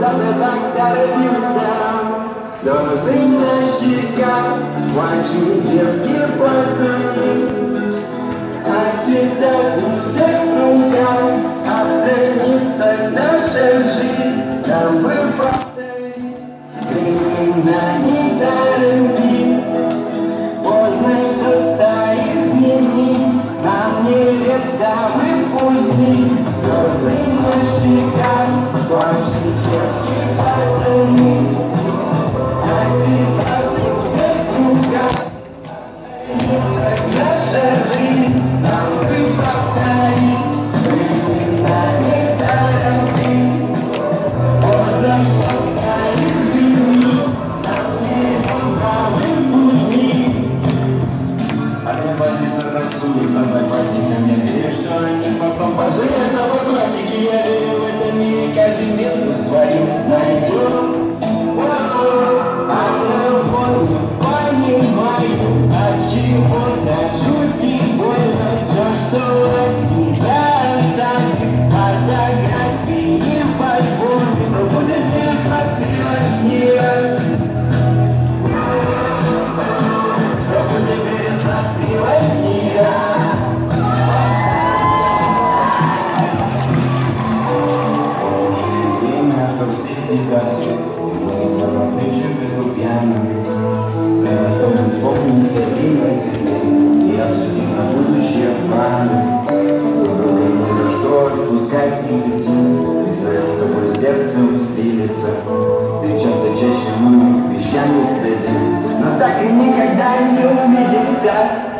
торопился Слезы на щеках Плачут девки пацаны Отец у всех руках Останется наша жизнь Нам бы повторить Времена не дороги Поздно что-то изменить Нам не лето выпусти Слезы на щеках Плачут Одна больница танцует со мной праздником Я верю, что они потом поженятся в классике Я верю в этом мире каждый место свою найдет А я так и никогда не увидимся